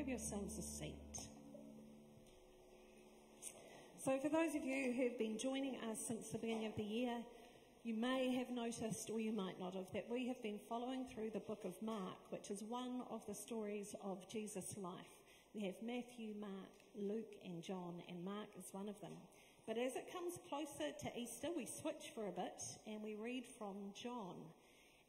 grab yourselves a seat. So, for those of you who have been joining us since the beginning of the year, you may have noticed, or you might not have, that we have been following through the book of Mark, which is one of the stories of Jesus' life. We have Matthew, Mark, Luke, and John, and Mark is one of them. But as it comes closer to Easter, we switch for a bit and we read from John.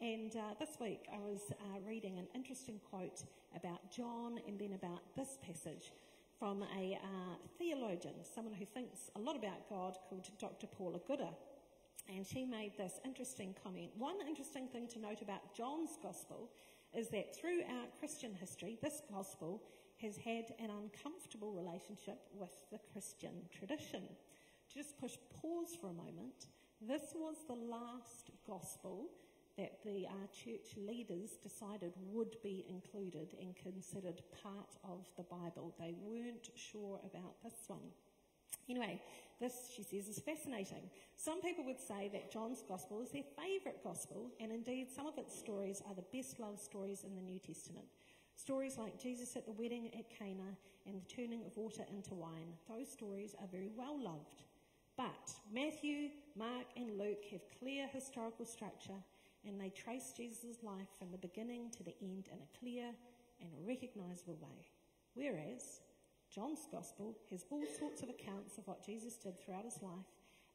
And uh, this week I was uh, reading an interesting quote about John and then about this passage from a uh, theologian, someone who thinks a lot about God, called Dr. Paula Gooder. And she made this interesting comment. One interesting thing to note about John's gospel is that throughout Christian history, this gospel has had an uncomfortable relationship with the Christian tradition. To Just push pause for a moment. This was the last gospel that the uh, church leaders decided would be included and considered part of the Bible. They weren't sure about this one. Anyway, this, she says, is fascinating. Some people would say that John's Gospel is their favourite Gospel, and indeed, some of its stories are the best loved stories in the New Testament. Stories like Jesus at the wedding at Cana and the turning of water into wine, those stories are very well loved. But Matthew, Mark, and Luke have clear historical structure and they trace Jesus' life from the beginning to the end in a clear and recognisable way. Whereas John's Gospel has all sorts of accounts of what Jesus did throughout his life,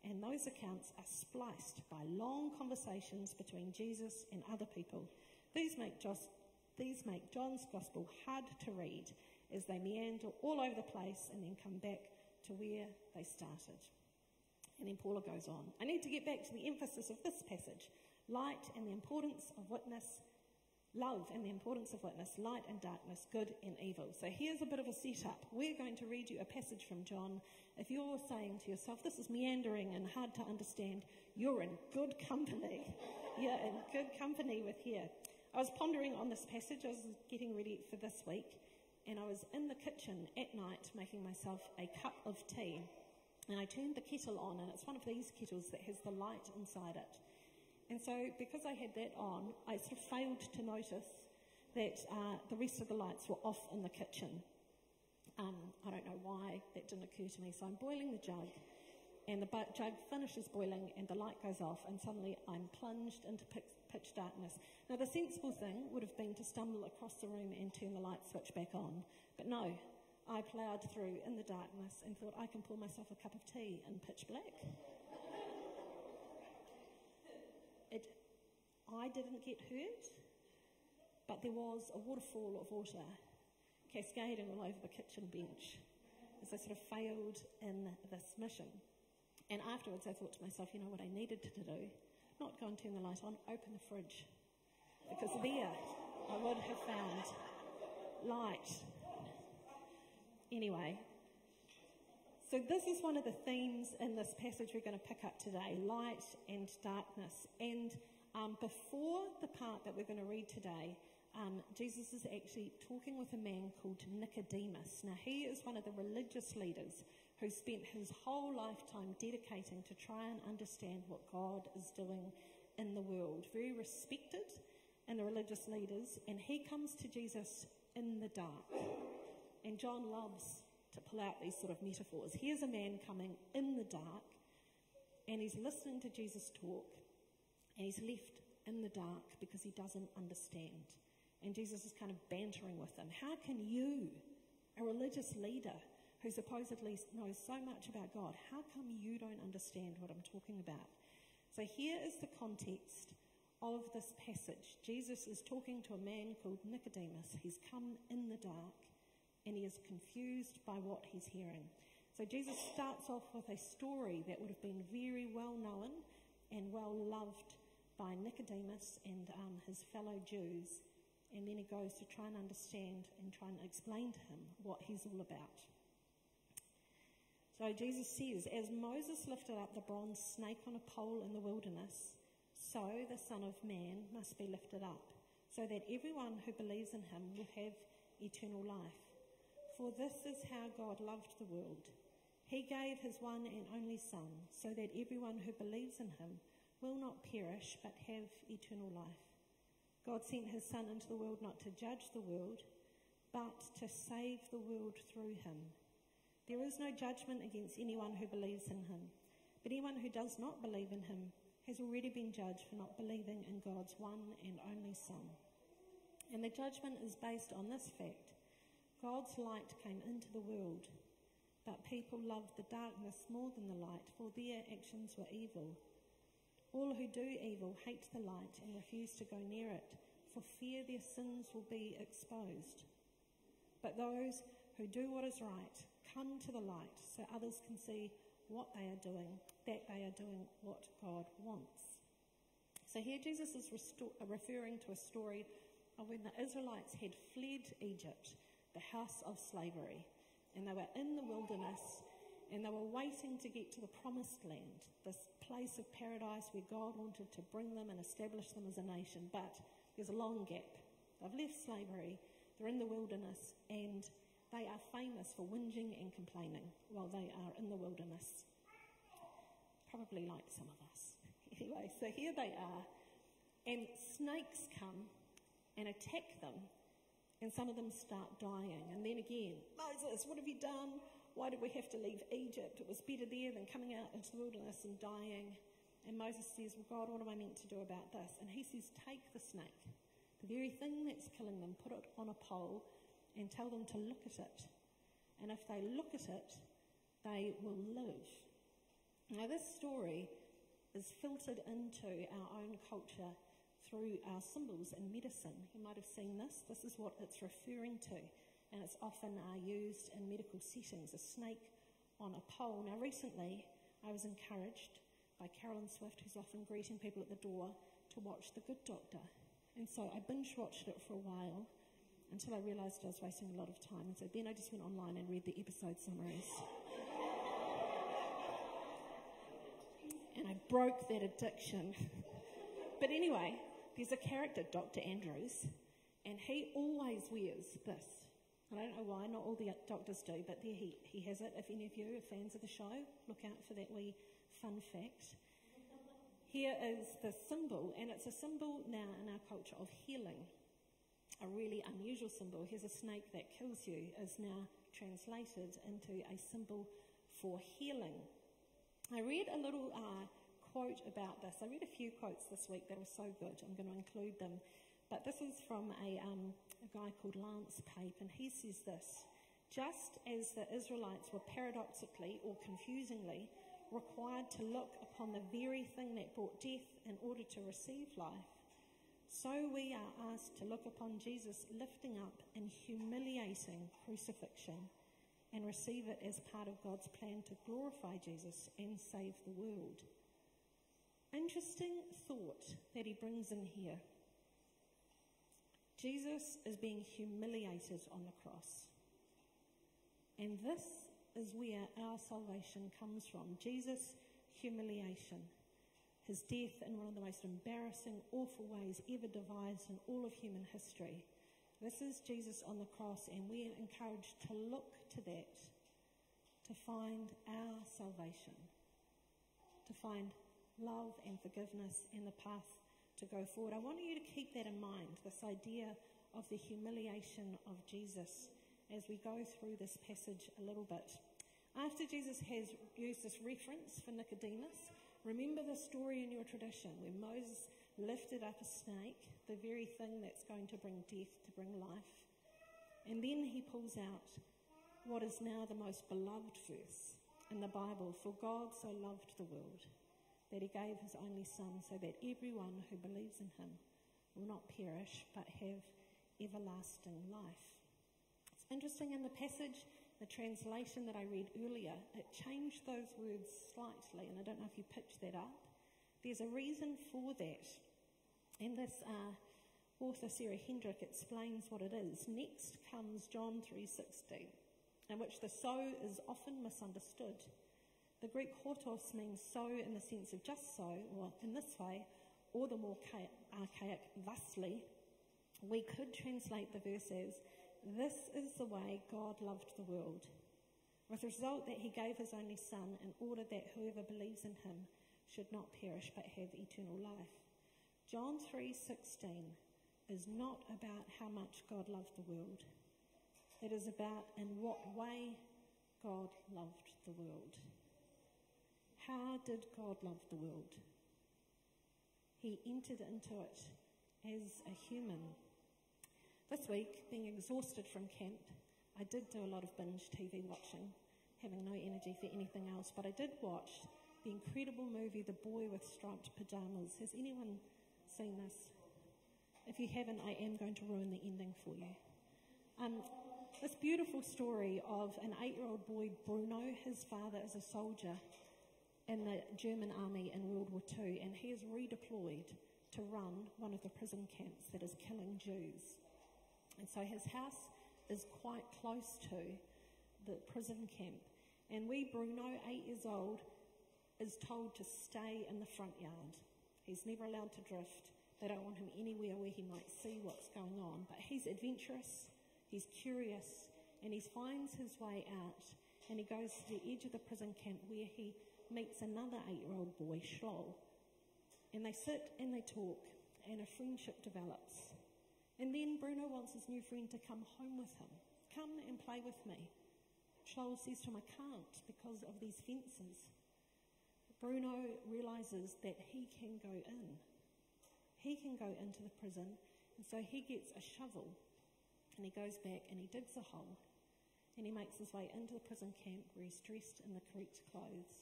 and those accounts are spliced by long conversations between Jesus and other people. These make, these make John's Gospel hard to read as they meander all over the place and then come back to where they started. And then Paula goes on. I need to get back to the emphasis of this passage light and the importance of witness, love and the importance of witness, light and darkness, good and evil. So here's a bit of a setup. We're going to read you a passage from John. If you're saying to yourself, this is meandering and hard to understand, you're in good company. You're in good company with here. I was pondering on this passage. I was getting ready for this week, and I was in the kitchen at night making myself a cup of tea. And I turned the kettle on, and it's one of these kettles that has the light inside it. And so, because I had that on, I sort of failed to notice that uh, the rest of the lights were off in the kitchen. Um, I don't know why that didn't occur to me. So I'm boiling the jug, and the jug finishes boiling, and the light goes off, and suddenly I'm plunged into pitch darkness. Now, the sensible thing would have been to stumble across the room and turn the light switch back on, but no. I ploughed through in the darkness and thought I can pour myself a cup of tea in pitch black. It, I didn't get hurt, but there was a waterfall of water cascading all over the kitchen bench as I sort of failed in this mission. And afterwards, I thought to myself, you know what I needed to do? Not go and turn the light on, open the fridge. Because there I would have found light. Anyway, so, this is one of the themes in this passage we're going to pick up today light and darkness. And um, before the part that we're going to read today, um, Jesus is actually talking with a man called Nicodemus. Now, he is one of the religious leaders who spent his whole lifetime dedicating to try and understand what God is doing in the world. Very respected in the religious leaders, and he comes to Jesus in the dark. And John loves to pull out these sort of metaphors. Here's a man coming in the dark, and he's listening to Jesus talk, and he's left in the dark because he doesn't understand. And Jesus is kind of bantering with him. How can you, a religious leader who supposedly knows so much about God, how come you don't understand what I'm talking about? So here is the context of this passage. Jesus is talking to a man called Nicodemus. He's come in the dark and he is confused by what he's hearing. So Jesus starts off with a story that would have been very well known and well loved by Nicodemus and um, his fellow Jews. And then he goes to try and understand and try and explain to him what he's all about. So Jesus says, As Moses lifted up the bronze snake on a pole in the wilderness, so the Son of Man must be lifted up, so that everyone who believes in him will have eternal life. For this is how God loved the world. He gave his one and only Son, so that everyone who believes in him will not perish but have eternal life. God sent his Son into the world not to judge the world, but to save the world through him. There is no judgment against anyone who believes in him, but anyone who does not believe in him has already been judged for not believing in God's one and only Son. And the judgment is based on this fact God's light came into the world, but people loved the darkness more than the light, for their actions were evil. All who do evil hate the light and refuse to go near it, for fear their sins will be exposed. But those who do what is right come to the light so others can see what they are doing, that they are doing what God wants. So here Jesus is restor- uh, referring to a story of when the Israelites had fled Egypt, the house of slavery, and they were in the wilderness and they were waiting to get to the promised land, this place of paradise where God wanted to bring them and establish them as a nation. But there's a long gap. They've left slavery, they're in the wilderness, and they are famous for whinging and complaining while they are in the wilderness. Probably like some of us. Anyway, so here they are, and snakes come and attack them, and some of them start dying. And then again, Moses, what have you done? Why did we have to leave Egypt? It was better there than coming out into the wilderness and dying. And Moses says, Well, God, what am I meant to do about this? And he says, Take the snake, the very thing that's killing them, put it on a pole and tell them to look at it. And if they look at it, they will live. Now, this story is filtered into our own culture through our symbols in medicine. You might have seen this. This is what it's referring to, and it's often uh, used in medical settings a snake on a pole. Now, recently, I was encouraged by Carolyn Swift, who's often greeting people at the door, to watch The Good Doctor. And so I binge watched it for a while until I realised I was wasting a lot of time. And so then I just went online and read the episode summaries. and I broke that addiction. but anyway, there's a character, Dr. Andrews, and he always wears this. I don't know why, not all the doctors do, but there he, he has it. If any of you are fans of the show, look out for that wee fun fact. Here is the symbol, and it's a symbol now in our culture of healing. A really unusual symbol. Here's a snake that kills you, is now translated into a symbol for healing. I read a little uh, quote about this. I read a few quotes this week that were so good. I'm going to include them. But this is from a, um, a guy called Lance Pape, and he says this Just as the Israelites were paradoxically or confusingly required to look upon the very thing that brought death in order to receive life, so we are asked to look upon Jesus lifting up and humiliating crucifixion and receive it as part of God's plan to glorify Jesus and save the world. Interesting thought that he brings in here. Jesus is being humiliated on the cross. And this is where our salvation comes from Jesus' humiliation, his death in one of the most embarrassing, awful ways ever devised in all of human history. This is Jesus on the cross, and we are encouraged to look to that to find our salvation, to find love and forgiveness and the path to go forward. I want you to keep that in mind this idea of the humiliation of Jesus as we go through this passage a little bit. After Jesus has used this reference for Nicodemus, remember the story in your tradition where Moses lifted up a snake, the very thing that's going to bring death, to bring life. And then he pulls out what is now the most beloved verse in the Bible For God so loved the world that he gave his only Son, so that everyone who believes in him will not perish but have everlasting life. It's interesting in the passage, the translation that I read earlier, it changed those words slightly, and I don't know if you picked that up. There's a reason for that. And this uh, author, Sarah Henrich, explains what it is. Next comes John 3.16, in which the so is often misunderstood. The Greek houtos means so in the sense of just so, or in this way, or the more archaic thusly. We could translate the verse as, This is the way God loved the world, with the result that he gave his only Son in order that whoever believes in him should not perish but have eternal life. John 3:16 is not about how much God loved the world. It is about in what way God loved the world. How did God love the world? He entered into it as a human. This week, being exhausted from camp, I did do a lot of binge TV watching, having no energy for anything else, but I did watch the incredible movie The Boy with Striped Pajamas. Has anyone seen this? If you haven't, I am going to ruin the ending for you. Um, this beautiful story of an eight year old boy, Bruno, his father is a soldier in the German army in World War II, and he is redeployed to run one of the prison camps that is killing Jews. And so his house is quite close to the prison camp. And wee Bruno, eight years old, is told to stay in the front yard. He's never allowed to drift. They don't want him anywhere where he might see what's going on. But he's adventurous, he's curious, and he finds his way out. And he goes to the edge of the prison camp where he meets another eight year old boy, Schloll. And they sit and they talk, and a friendship develops. And then Bruno wants his new friend to come home with him. Come and play with me. Schloll says to him, I can't because of these fences. Bruno realizes that he can go in. He can go into the prison, and so he gets a shovel and he goes back and he digs a hole and he makes his way into the prison camp where he's dressed in the correct clothes.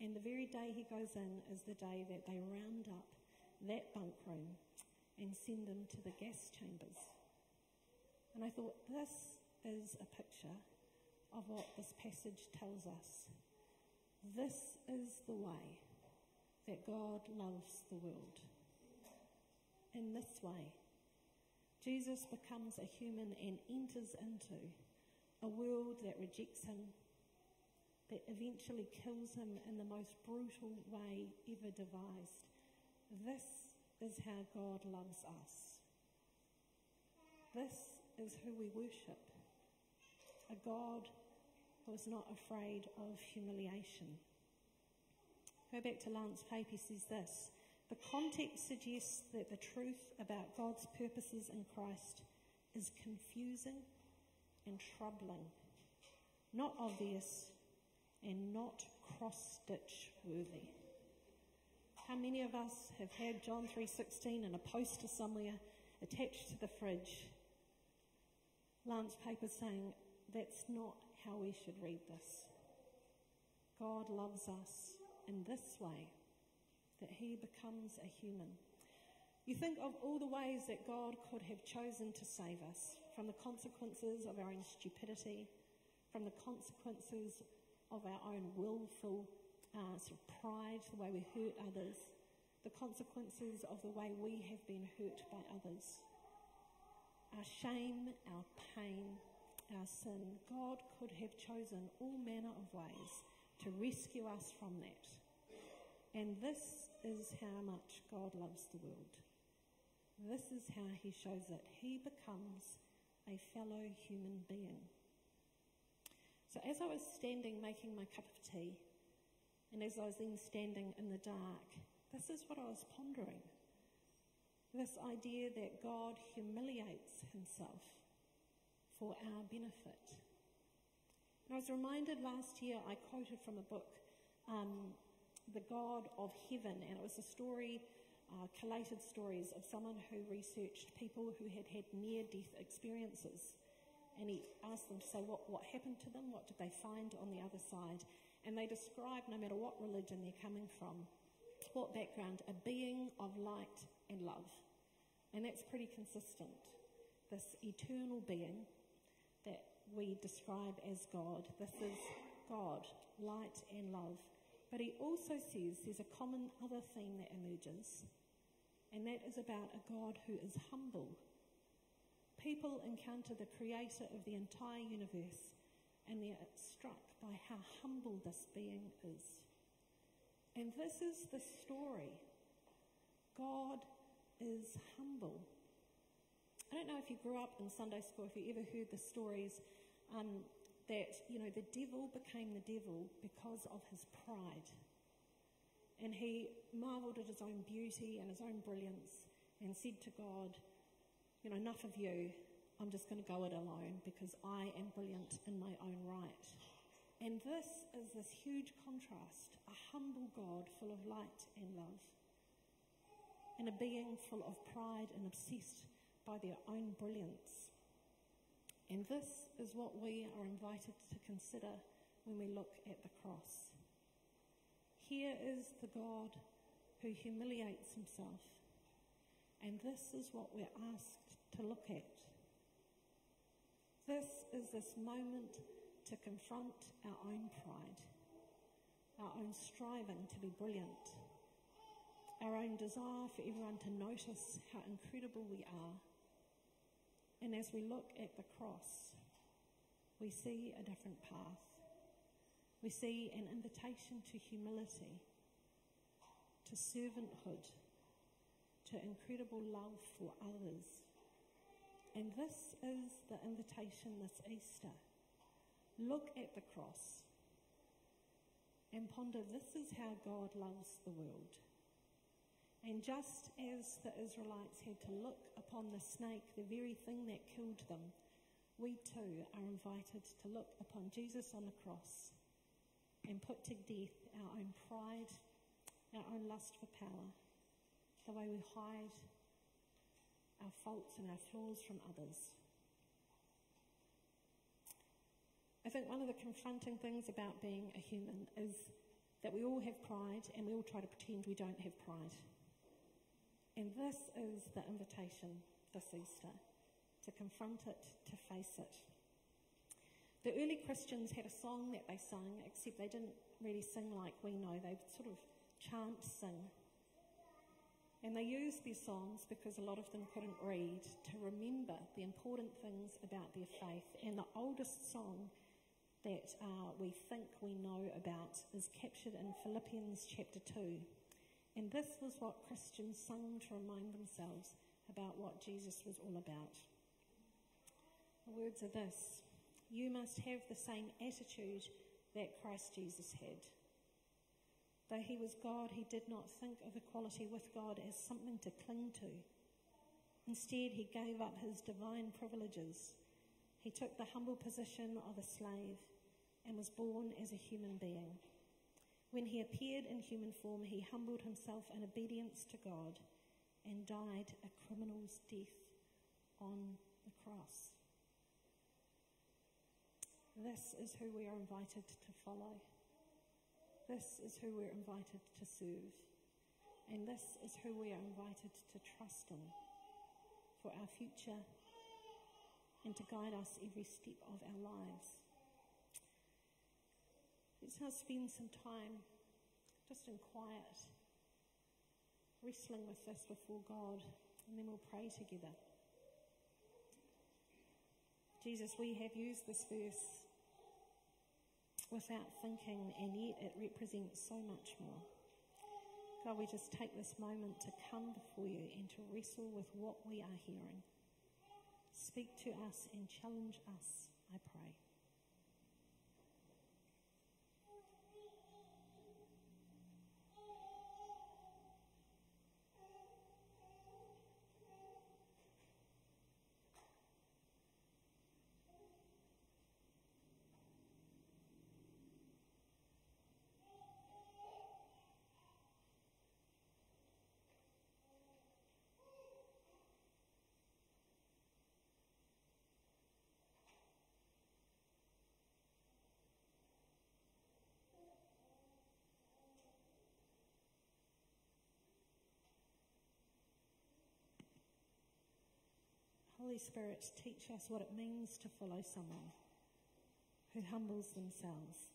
And the very day he goes in is the day that they round up that bunk room and send them to the gas chambers. And I thought, this is a picture of what this passage tells us. This is the way that God loves the world. In this way, Jesus becomes a human and enters into a world that rejects him, that eventually kills him in the most brutal way ever devised. This is how God loves us. This is who we worship a God who is not afraid of humiliation. Go back to Lance Pape, he says this The context suggests that the truth about God's purposes in Christ is confusing and troubling, not obvious and not cross stitch worthy. How many of us have had John 3:16 in a poster somewhere attached to the fridge? Lance Pape saying that's not how we should read this. God loves us in this way that he becomes a human. You think of all the ways that God could have chosen to save us from the consequences of our own stupidity, from the consequences of our own willful uh, sort of pride, the way we hurt others, the consequences of the way we have been hurt by others. Our shame, our pain, our sin, God could have chosen all manner of ways to rescue us from that. And this is how much God loves the world. This is how he shows it. He becomes a fellow human being. So, as I was standing making my cup of tea, and as I was then standing in the dark, this is what I was pondering this idea that God humiliates himself for our benefit. And I was reminded last year, I quoted from a book, um, The God of Heaven, and it was a story uh, collated stories of someone who researched people who had had near death experiences. And he asked them to say what, what happened to them, what did they find on the other side. And they described, no matter what religion they're coming from, what background, a being of light and love. And that's pretty consistent. This eternal being that we describe as God, this is God, light and love. But he also says there's a common other theme that emerges and that is about a God who is humble. People encounter the creator of the entire universe and they're struck by how humble this being is. And this is the story. God is humble. I don't know if you grew up in Sunday school, if you ever heard the stories um, that, you know, the devil became the devil because of his pride. And he marveled at his own beauty and his own brilliance and said to God, You know, enough of you. I'm just going to go it alone because I am brilliant in my own right. And this is this huge contrast a humble God full of light and love, and a being full of pride and obsessed by their own brilliance. And this is what we are invited to consider when we look at the cross. Here is the God who humiliates himself, and this is what we're asked to look at. This is this moment to confront our own pride, our own striving to be brilliant, our own desire for everyone to notice how incredible we are. And as we look at the cross, we see a different path. We see an invitation to humility, to servanthood, to incredible love for others. And this is the invitation this Easter Look at the cross and ponder this is how God loves the world. And just as the Israelites had to look upon the snake, the very thing that killed them, we too are invited to look upon Jesus on the cross and put to death our own pride, our own lust for power, the way we hide our faults and our flaws from others. I think one of the confronting things about being a human is that we all have pride and we all try to pretend we don't have pride. And this is the invitation this Easter to confront it, to face it. The early Christians had a song that they sung, except they didn't really sing like we know, they would sort of chant sing. And they used these songs because a lot of them couldn't read to remember the important things about their faith. And the oldest song that uh, we think we know about is captured in Philippians chapter 2. And this was what Christians sung to remind themselves about what Jesus was all about. The words are this You must have the same attitude that Christ Jesus had. Though he was God, he did not think of equality with God as something to cling to. Instead, he gave up his divine privileges. He took the humble position of a slave and was born as a human being. When he appeared in human form, he humbled himself in obedience to God and died a criminal's death on the cross. This is who we are invited to follow. This is who we're invited to serve. And this is who we are invited to trust in for our future and to guide us every step of our lives. Let's now spend some time just in quiet, wrestling with this before God, and then we'll pray together. Jesus, we have used this verse without thinking, and yet it represents so much more. God, we just take this moment to come before you and to wrestle with what we are hearing. Speak to us and challenge us, I pray. Holy Spirit, teach us what it means to follow someone who humbles themselves.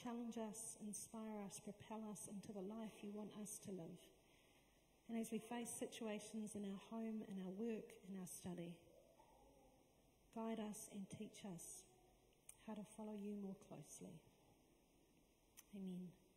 Challenge us, inspire us, propel us into the life you want us to live. And as we face situations in our home, in our work, in our study, guide us and teach us how to follow you more closely. Amen.